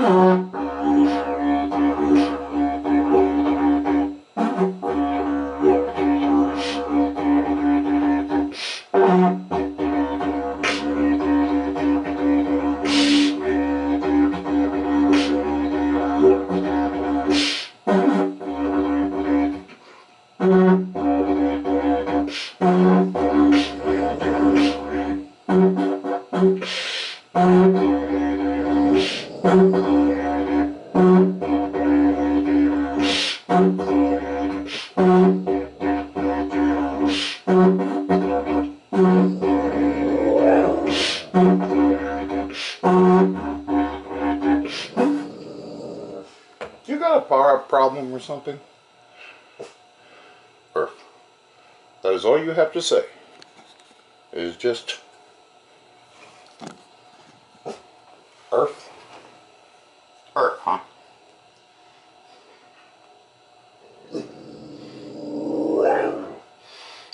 You got a power problem or something? Earth. That is all you have to say. It is just. Earth,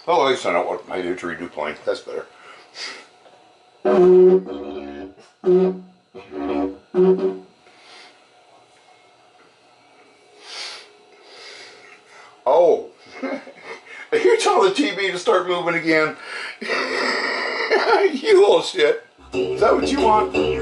Least I know what my didgeridoo playing. That's better. Oh, you're telling the TV to start moving again? you little shit. Is that what you want?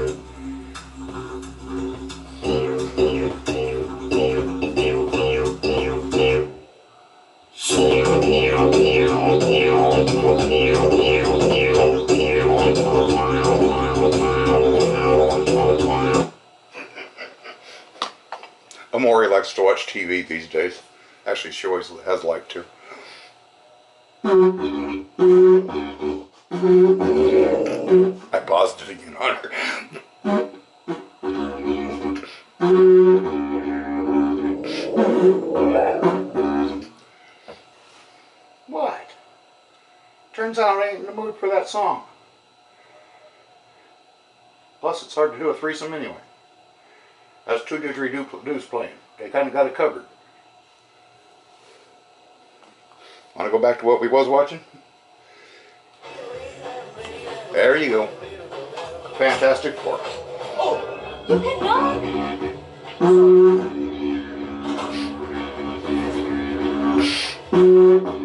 Amorè likes to watch TV these days. Actually, she always has liked to. I paused it again on her. What? Turns out I ain't in the mood for that song. Plus, it's hard to do a threesome anyway. That's two didgeridoos playing. They kind of got it covered. Want to go back to what we was watching? There you go. Fantastic Four. Oh, you cannot.